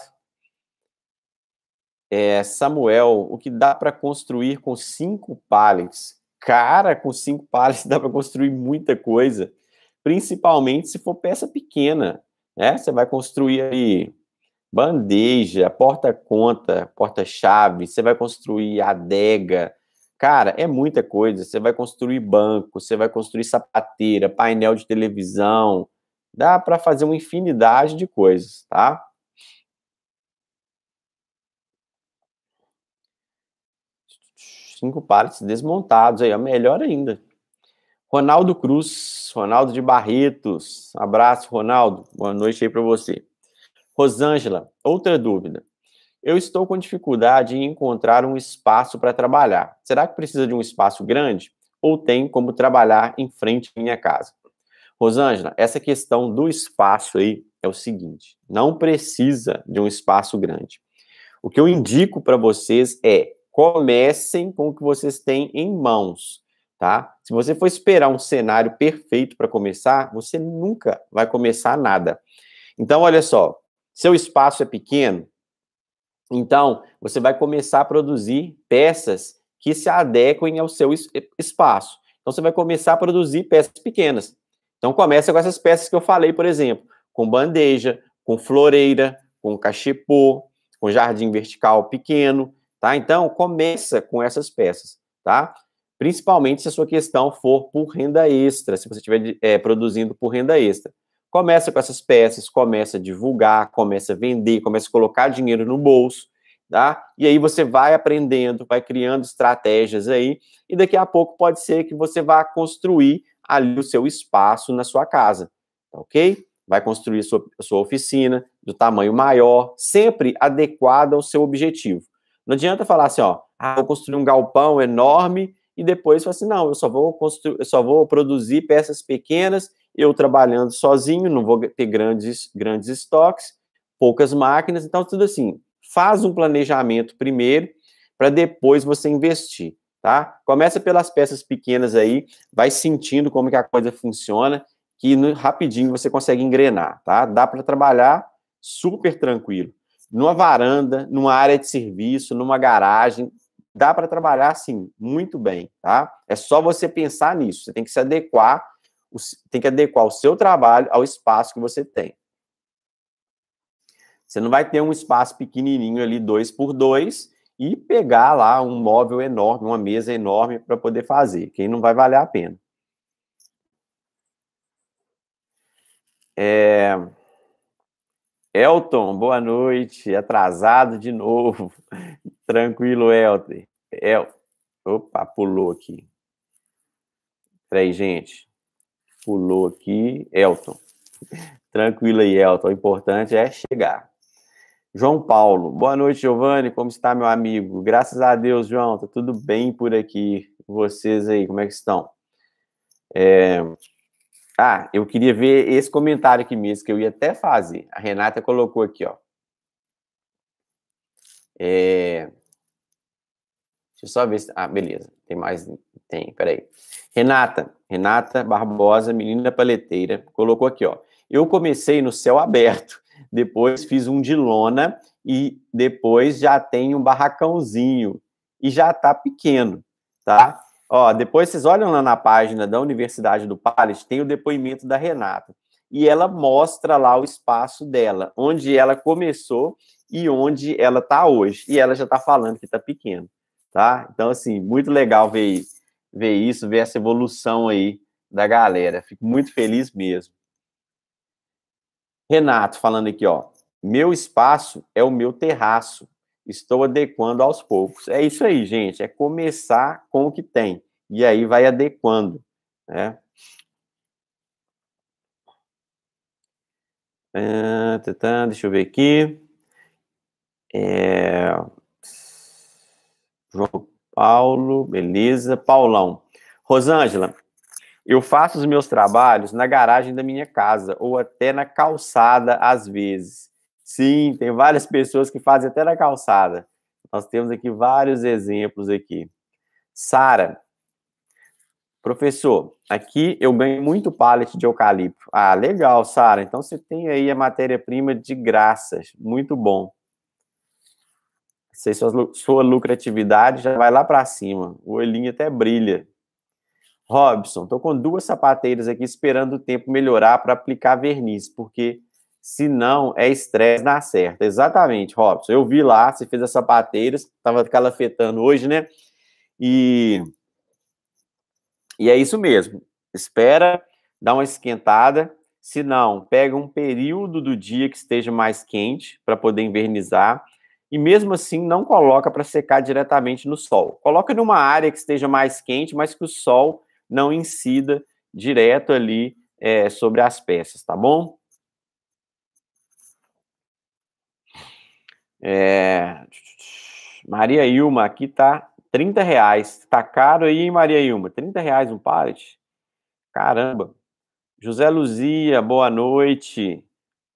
É, Samuel, o que dá para construir com cinco pallets? Cara, com cinco pallets dá para construir muita coisa, principalmente se for peça pequena, né? Você vai construir aí bandeja, porta-conta, porta-chave, você vai construir adega. Cara, é muita coisa. Você vai construir banco, você vai construir sapateira, painel de televisão. Dá para fazer uma infinidade de coisas, tá? cinco pallets desmontados aí, ó, melhor ainda. Ronaldo Cruz, Ronaldo de Barretos, abraço, Ronaldo, boa noite aí para você. Rosângela, outra dúvida. Eu estou com dificuldade em encontrar um espaço para trabalhar. Será que precisa de um espaço grande? Ou tem como trabalhar em frente à minha casa? Rosângela, essa questão do espaço aí é o seguinte: não precisa de um espaço grande. O que eu indico para vocês é comecem com o que vocês têm em mãos, tá? Se você for esperar um cenário perfeito para começar, você nunca vai começar nada. Então, olha só, seu espaço é pequeno, então você vai começar a produzir peças que se adequem ao seu espaço. Então, você vai começar a produzir peças pequenas. Então, começa com essas peças que eu falei, por exemplo, com bandeja, com floreira, com cachepô, com jardim vertical pequeno, tá? Então, começa com essas peças, tá? Principalmente se a sua questão for por renda extra, se você estiver é, produzindo por renda extra. Começa com essas peças, começa a divulgar, começa a vender, começa a colocar dinheiro no bolso, tá? E aí você vai aprendendo, vai criando estratégias aí, e daqui a pouco pode ser que você vá construir ali o seu espaço na sua casa, tá ok? Vai construir a sua, a sua oficina do tamanho maior, sempre adequada ao seu objetivo. Não adianta falar assim, ó, ah, vou construir um galpão enorme e depois falar assim, não, eu só vou construir, eu só vou produzir peças pequenas, eu trabalhando sozinho, não vou ter grandes, grandes estoques, poucas máquinas, então tudo assim. Faz um planejamento primeiro para depois você investir, tá? Começa pelas peças pequenas aí, vai sentindo como que a coisa funciona, que no, rapidinho você consegue engrenar, tá? Dá para trabalhar super tranquilo numa varanda, numa área de serviço, numa garagem, dá para trabalhar assim muito bem, tá? É só você pensar nisso. Você tem que se adequar, tem que adequar o seu trabalho ao espaço que você tem. Você não vai ter um espaço pequenininho ali, dois por dois, e pegar lá um móvel enorme, uma mesa enorme para poder fazer, que aí não vai valer a pena. É... Elton, boa noite. Atrasado de novo. Tranquilo, Elton. El... Opa, pulou aqui. Peraí, gente. Pulou aqui. Elton. Tranquilo aí, Elton. O importante é chegar. João Paulo. Boa noite, Giovanni. Como está, meu amigo? Graças a Deus, João. Tá tudo bem por aqui. Vocês aí, como é que estão? É... Ah, eu queria ver esse comentário aqui mesmo, que eu ia até fazer. A Renata colocou aqui, ó. É... Deixa eu só ver se. Ah, beleza. Tem mais. Tem, peraí. Renata, Renata Barbosa, menina paleteira, colocou aqui, ó. Eu comecei no céu aberto, depois fiz um de lona e depois já tem um barracãozinho e já tá pequeno, tá? Ó, depois vocês olham lá na página da Universidade do Palest, tem o depoimento da Renata. e ela mostra lá o espaço dela, onde ela começou e onde ela está hoje. E ela já está falando que está pequeno, tá? Então, assim, muito legal ver, ver isso, ver essa evolução aí da galera. Fico muito feliz mesmo. Renato falando aqui, ó. Meu espaço é o meu terraço. Estou adequando aos poucos. É isso aí, gente. É começar com o que tem. E aí vai adequando, né? Ah, deixa eu ver aqui. É... João Paulo, beleza. Paulão. Rosângela, eu faço os meus trabalhos na garagem da minha casa ou até na calçada às vezes. Sim, tem várias pessoas que fazem até na calçada. Nós temos aqui vários exemplos aqui. Sara, professor, aqui eu ganho muito pallet de eucalipto. Ah, legal, Sara. Então você tem aí a matéria-prima de graças. Muito bom. Se sua, sua lucratividade já vai lá para cima. O olhinho até brilha. Robson, estou com duas sapateiras aqui esperando o tempo melhorar para aplicar verniz, porque se não é estresse na certa. Exatamente, Robson. Eu vi lá, você fez as sapateiras, estava calafetando hoje, né? E, e é isso mesmo. Espera, dá uma esquentada. Se não, pega um período do dia que esteja mais quente para poder invernizar. E mesmo assim, não coloca para secar diretamente no sol. Coloca numa área que esteja mais quente, mas que o sol não incida direto ali é, sobre as peças, tá bom? É... Maria Ilma, aqui tá 30 reais. Tá caro aí, Maria Ilma? 30 reais um pallet? Caramba. José Luzia, boa noite.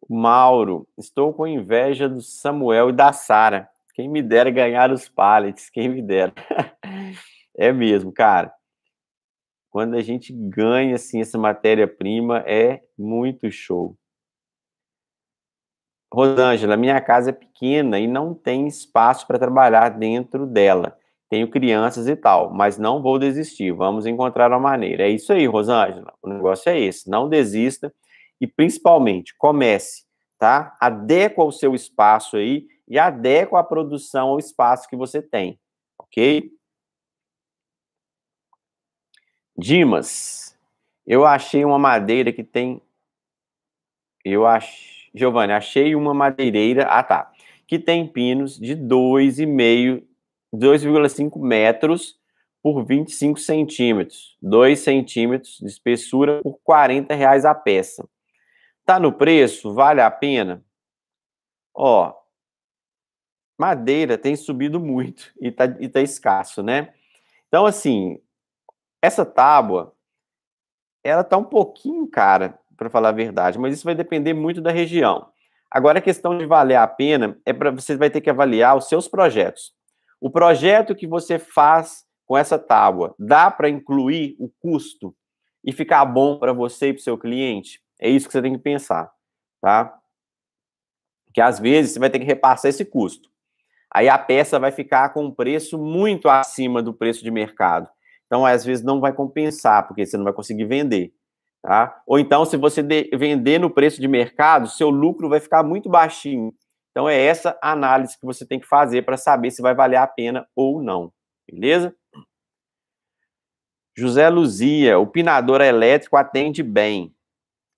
Mauro, estou com inveja do Samuel e da Sara. Quem me dera ganhar os pallets, quem me dera. é mesmo, cara quando a gente ganha assim essa matéria-prima é muito show. Rosângela, minha casa é pequena e não tem espaço para trabalhar dentro dela. Tenho crianças e tal, mas não vou desistir. Vamos encontrar uma maneira. É isso aí, Rosângela. O negócio é esse. Não desista e principalmente comece, tá? Adequa o seu espaço aí e adequa a produção ao espaço que você tem, ok? Dimas, eu achei uma madeira que tem. Eu acho. Giovanni, achei uma madeireira. Ah, tá. Que tem pinos de 2,5, 2,5 metros por 25 centímetros. 2 centímetros de espessura por 40 reais a peça. Tá no preço? Vale a pena? Ó, madeira tem subido muito e tá, e tá escasso, né? Então, assim, essa tábua, ela tá um pouquinho cara, para falar a verdade, mas isso vai depender muito da região. Agora, a questão de valer a pena é para você vai ter que avaliar os seus projetos. O projeto que você faz com essa tábua, dá para incluir o custo e ficar bom para você e para o seu cliente? É isso que você tem que pensar, tá? Que às vezes você vai ter que repassar esse custo. Aí a peça vai ficar com um preço muito acima do preço de mercado. Então, às vezes, não vai compensar, porque você não vai conseguir vender. Tá? Ou então, se você vender no preço de mercado, seu lucro vai ficar muito baixinho. Então, é essa análise que você tem que fazer para saber se vai valer a pena ou não. Beleza? José Luzia, o pinador elétrico atende bem.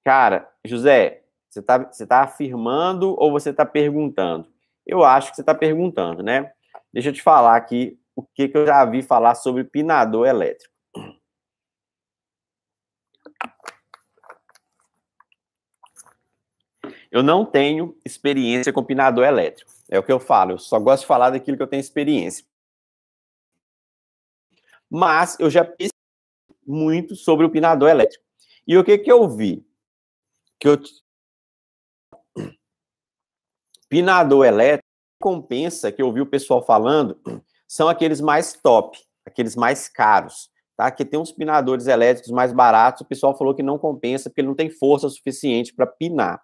Cara, José, você está tá afirmando ou você está perguntando? Eu acho que você está perguntando, né? Deixa eu te falar aqui o que, que eu já vi falar sobre pinador elétrico. Eu não tenho experiência com pinador elétrico. É o que eu falo. Eu só gosto de falar daquilo que eu tenho experiência. Mas eu já pensei muito sobre o pinador elétrico. E o que que eu vi? Que eu pinador elétrico compensa que eu vi o pessoal falando são aqueles mais top, aqueles mais caros, tá? Que tem uns pinadores elétricos mais baratos, o pessoal falou que não compensa porque ele não tem força suficiente para pinar.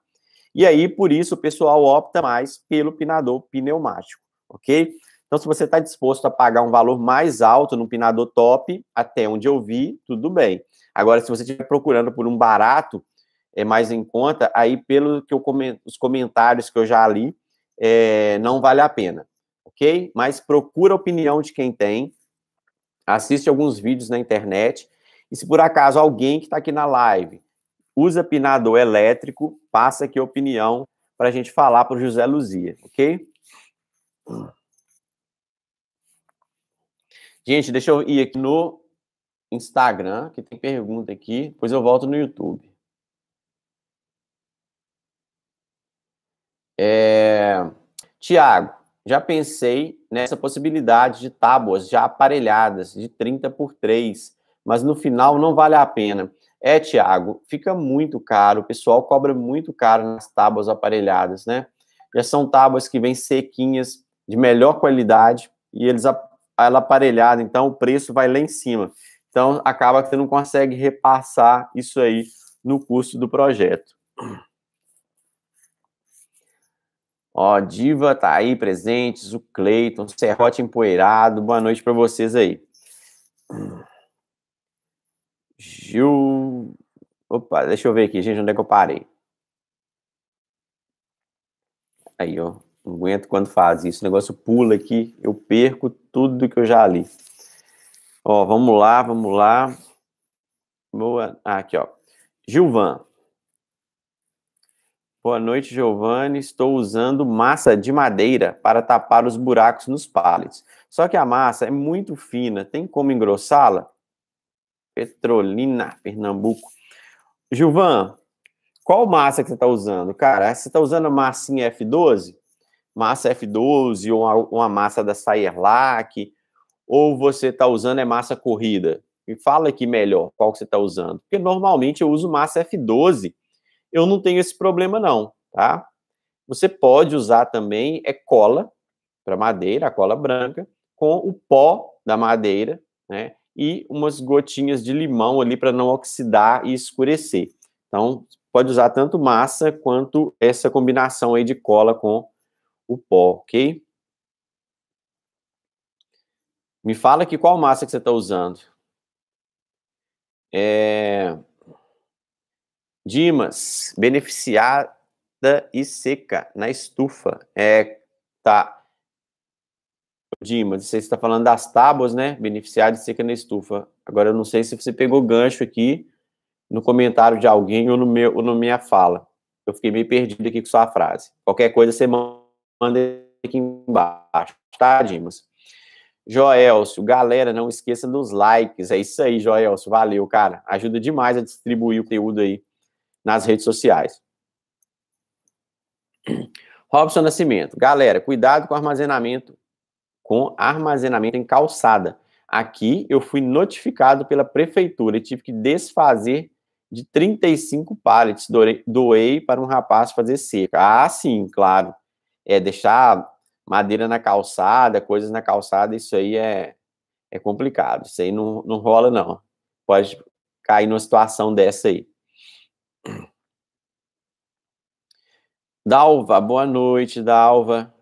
E aí, por isso, o pessoal opta mais pelo pinador pneumático, ok? Então, se você está disposto a pagar um valor mais alto no pinador top, até onde eu vi, tudo bem. Agora, se você estiver procurando por um barato, é mais em conta, aí pelo que eu os comentários que eu já li, é, não vale a pena, ok? Mas procura a opinião de quem tem, assiste alguns vídeos na internet, e se por acaso alguém que está aqui na live usa pinador elétrico, passa aqui a opinião para a gente falar para o José Luzia, ok? Gente, deixa eu ir aqui no Instagram, que tem pergunta aqui, depois eu volto no YouTube. É... Tiago, já pensei nessa possibilidade de tábuas já aparelhadas, de 30 por 3, mas no final não vale a pena. É, Tiago, fica muito caro, o pessoal cobra muito caro nas tábuas aparelhadas, né? Já são tábuas que vêm sequinhas, de melhor qualidade, e eles ela aparelhada, então o preço vai lá em cima. Então acaba que você não consegue repassar isso aí no custo do projeto. Ó, Diva tá aí presentes, o Cleiton, Serrote empoeirado, boa noite para vocês aí. Gil. Opa, deixa eu ver aqui, gente, onde é que eu parei? Aí, ó. Não aguento quando faz isso. O negócio pula aqui, eu perco tudo do que eu já li. Ó, vamos lá, vamos lá. Boa. Ah, aqui, ó. Gilvan. Boa noite, Giovanni. Estou usando massa de madeira para tapar os buracos nos pallets. Só que a massa é muito fina. Tem como engrossá-la? Petrolina, Pernambuco. Gilvan, qual massa que você está usando? Cara, você está usando a massinha F12? Massa F12 ou uma, uma massa da Sayerlac? Ou você está usando é massa corrida? Me fala aqui melhor qual que você está usando. Porque normalmente eu uso massa F12. Eu não tenho esse problema não, tá? Você pode usar também é cola para madeira, a cola branca, com o pó da madeira, né? E umas gotinhas de limão ali para não oxidar e escurecer. Então, pode usar tanto massa quanto essa combinação aí de cola com o pó, ok? Me fala aqui qual massa que você está usando. É... Dimas, beneficiada e seca na estufa. É, tá. Dimas, você está falando das tábuas, né? Beneficiário de seca na estufa. Agora, eu não sei se você pegou gancho aqui no comentário de alguém ou no meu, ou na minha fala. Eu fiquei meio perdido aqui com sua frase. Qualquer coisa você manda aqui embaixo, tá, Dimas? Joelcio, galera, não esqueça dos likes. É isso aí, Joelcio. Valeu, cara. Ajuda demais a distribuir o conteúdo aí nas redes sociais. Robson Nascimento. Galera, cuidado com o armazenamento com armazenamento em calçada. Aqui eu fui notificado pela prefeitura e tive que desfazer de 35 pallets. Doei para um rapaz fazer seca. Ah, sim, claro. É deixar madeira na calçada, coisas na calçada, isso aí é, é complicado. Isso aí não, não rola, não. Pode cair numa situação dessa aí. Dalva, boa noite, Dalva.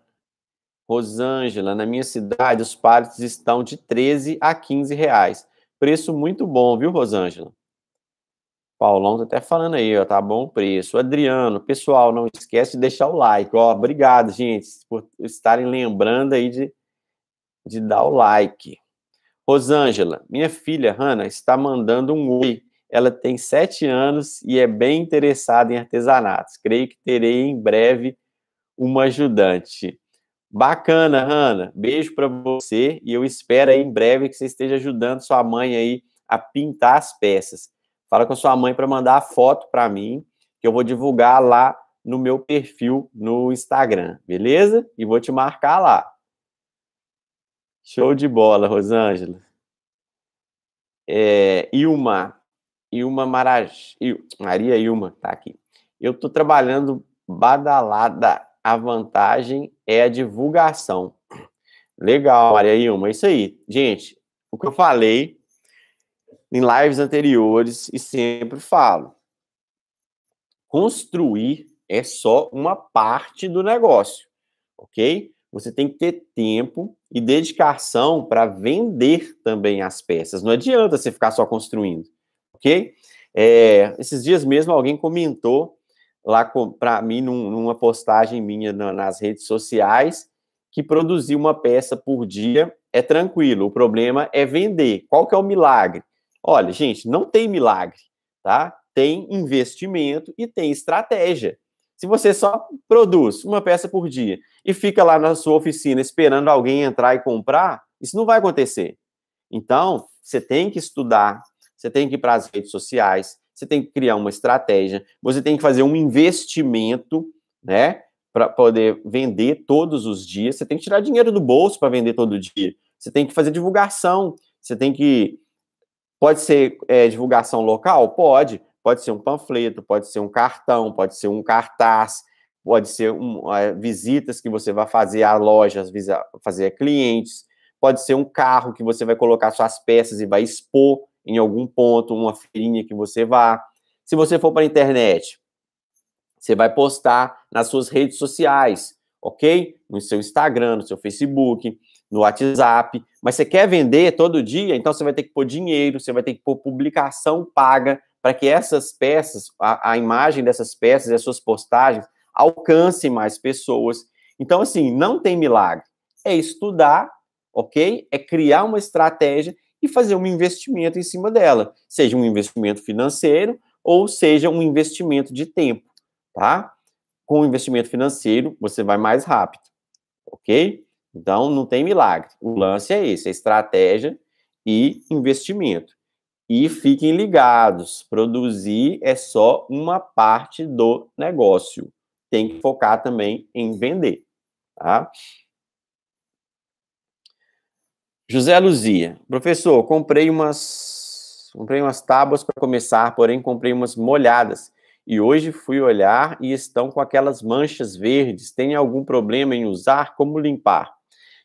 Rosângela, na minha cidade, os pallets estão de 13 a 15 reais. Preço muito bom, viu, Rosângela? Paulão tá até falando aí, ó, tá bom o preço. Adriano, pessoal, não esquece de deixar o like, ó. Obrigado, gente, por estarem lembrando aí de, de dar o like. Rosângela, minha filha, Hanna, está mandando um oi. Ela tem sete anos e é bem interessada em artesanatos. Creio que terei em breve uma ajudante. Bacana, Hanna. Beijo para você e eu espero aí em breve que você esteja ajudando sua mãe aí a pintar as peças. Fala com a sua mãe para mandar a foto para mim, que eu vou divulgar lá no meu perfil no Instagram, beleza? E vou te marcar lá. Show de bola, Rosângela. É, Ilma, Ilma Maraj, Il, Maria Ilma, tá aqui. Eu tô trabalhando badalada a vantagem é a divulgação. Legal, Maria Ilma, isso aí. Gente, o que eu falei em lives anteriores e sempre falo. Construir é só uma parte do negócio, ok? Você tem que ter tempo e dedicação para vender também as peças. Não adianta você ficar só construindo, ok? É, esses dias mesmo alguém comentou lá para mim num, numa postagem minha na, nas redes sociais que produzir uma peça por dia é tranquilo. O problema é vender. Qual que é o milagre? Olha, gente, não tem milagre, tá? Tem investimento e tem estratégia. Se você só produz uma peça por dia e fica lá na sua oficina esperando alguém entrar e comprar, isso não vai acontecer. Então, você tem que estudar, você tem que ir para as redes sociais, você tem que criar uma estratégia, você tem que fazer um investimento, né, para poder vender todos os dias. Você tem que tirar dinheiro do bolso para vender todo dia. Você tem que fazer divulgação. Você tem que. Pode ser é, divulgação local? Pode. Pode ser um panfleto, pode ser um cartão, pode ser um cartaz, pode ser um, é, visitas que você vai fazer a lojas, fazer a clientes, pode ser um carro que você vai colocar suas peças e vai expor em algum ponto, uma feirinha que você vá. Se você for para a internet, você vai postar nas suas redes sociais, ok? No seu Instagram, no seu Facebook, no WhatsApp. Mas você quer vender todo dia, então você vai ter que pôr dinheiro, você vai ter que pôr publicação paga para que essas peças, a, a imagem dessas peças e as suas postagens alcance mais pessoas. Então, assim, não tem milagre. É estudar, ok? É criar uma estratégia e fazer um investimento em cima dela, seja um investimento financeiro ou seja um investimento de tempo, tá? Com o investimento financeiro, você vai mais rápido, ok? Então, não tem milagre. O lance é esse, é estratégia e investimento. E fiquem ligados, produzir é só uma parte do negócio. Tem que focar também em vender, tá? José Luzia, professor, comprei umas, comprei umas tábuas para começar, porém comprei umas molhadas. E hoje fui olhar e estão com aquelas manchas verdes. Tem algum problema em usar? Como limpar?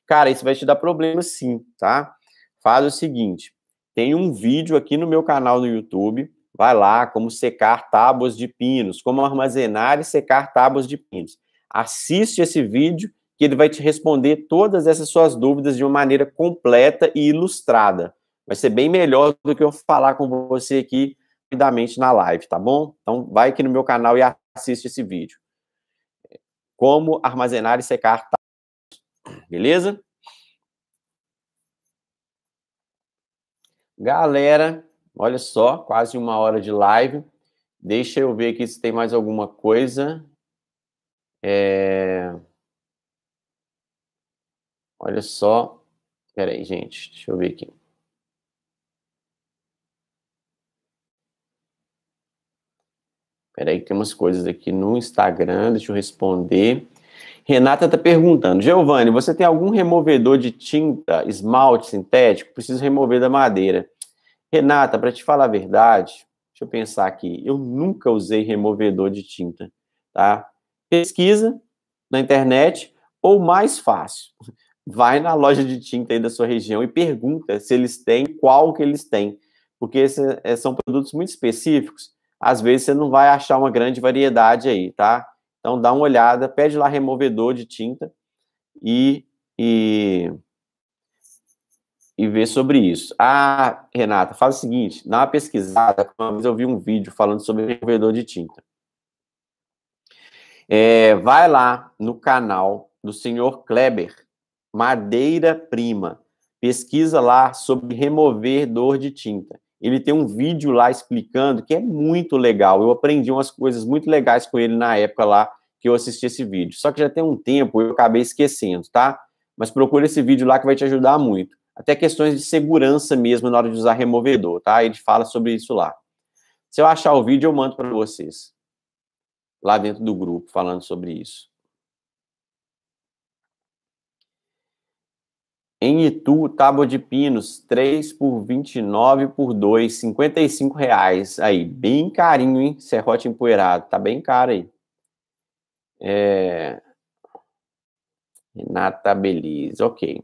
Cara, isso vai te dar problema sim, tá? Faz o seguinte: tem um vídeo aqui no meu canal no YouTube. Vai lá, como secar tábuas de pinos, como armazenar e secar tábuas de pinos. Assiste esse vídeo que ele vai te responder todas essas suas dúvidas de uma maneira completa e ilustrada. Vai ser bem melhor do que eu falar com você aqui rapidamente na live, tá bom? Então, vai aqui no meu canal e assiste esse vídeo. Como armazenar e secar beleza? Galera, olha só, quase uma hora de live. Deixa eu ver aqui se tem mais alguma coisa. É... Olha só. Espera aí, gente. Deixa eu ver aqui. Espera aí, tem umas coisas aqui no Instagram. Deixa eu responder. Renata está perguntando, Giovanni, você tem algum removedor de tinta, esmalte sintético? Preciso remover da madeira. Renata, para te falar a verdade, deixa eu pensar aqui, eu nunca usei removedor de tinta, tá? Pesquisa na internet ou mais fácil, vai na loja de tinta aí da sua região e pergunta se eles têm, qual que eles têm, porque esses eh, são produtos muito específicos, às vezes você não vai achar uma grande variedade aí, tá? Então dá uma olhada, pede lá removedor de tinta e, e, e vê sobre isso. Ah, Renata, faz o seguinte, dá uma pesquisada, uma vez eu vi um vídeo falando sobre removedor de tinta. É, vai lá no canal do senhor Kleber, Madeira Prima. Pesquisa lá sobre remover dor de tinta. Ele tem um vídeo lá explicando que é muito legal. Eu aprendi umas coisas muito legais com ele na época lá que eu assisti esse vídeo. Só que já tem um tempo, eu acabei esquecendo, tá? Mas procura esse vídeo lá que vai te ajudar muito. Até questões de segurança mesmo na hora de usar removedor, tá? Ele fala sobre isso lá. Se eu achar o vídeo, eu mando para vocês. Lá dentro do grupo, falando sobre isso. Em Itu, tábua de pinos, 3 por 29 por 2, 55 reais. Aí, bem carinho, hein? Serrote empoeirado, tá bem caro aí. É... Renata Belize, ok.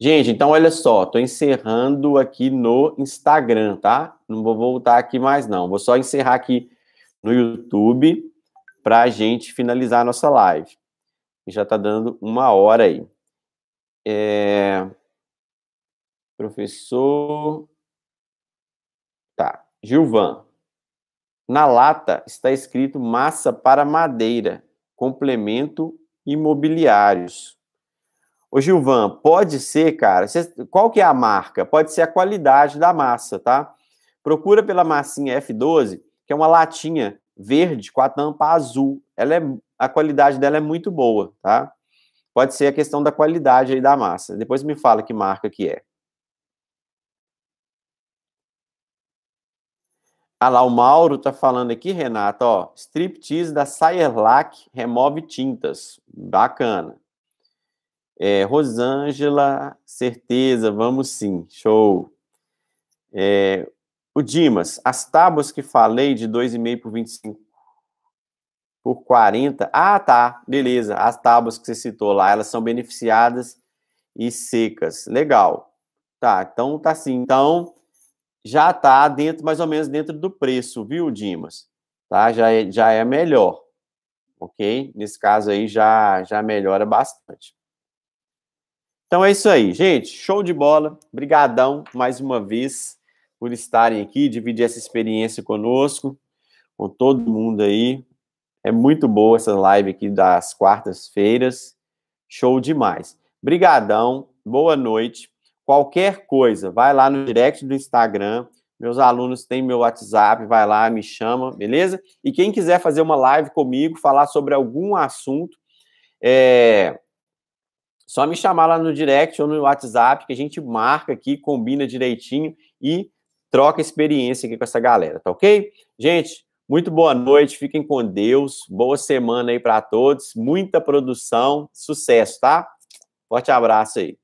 Gente, então olha só, tô encerrando aqui no Instagram, tá? Não vou voltar aqui mais não, vou só encerrar aqui no YouTube para a gente finalizar a nossa live. Já tá dando uma hora aí. É... Professor. Tá. Gilvan. Na lata está escrito massa para madeira, complemento imobiliários. Ô Gilvan, pode ser, cara, qual que é a marca? Pode ser a qualidade da massa, tá? Procura pela massinha F12, que é uma latinha verde com a tampa azul. Ela é, a qualidade dela é muito boa, tá? Pode ser a questão da qualidade aí da massa. Depois me fala que marca que é. Ah lá, o Mauro tá falando aqui, Renata, ó, striptease da Sayerlac remove tintas. Bacana. É, Rosângela, certeza, vamos sim, show. É, o Dimas, as tábuas que falei de 2,5 por 25 por 40. Ah, tá, beleza. As tábuas que você citou lá, elas são beneficiadas e secas. Legal. Tá, então tá assim. Então, já está dentro, mais ou menos dentro do preço, viu, Dimas? Tá? Já é, já é melhor, ok? Nesse caso aí já, já melhora bastante. Então é isso aí, gente. Show de bola. Brigadão mais uma vez por estarem aqui, dividir essa experiência conosco, com todo mundo aí. É muito boa essa live aqui das quartas-feiras. Show demais. Brigadão. Boa noite. Qualquer coisa, vai lá no direct do Instagram. Meus alunos têm meu WhatsApp, vai lá, me chama, beleza? E quem quiser fazer uma live comigo, falar sobre algum assunto, é só me chamar lá no direct ou no WhatsApp, que a gente marca aqui, combina direitinho e troca experiência aqui com essa galera, tá ok? Gente, muito boa noite, fiquem com Deus, boa semana aí para todos, muita produção, sucesso, tá? Forte abraço aí.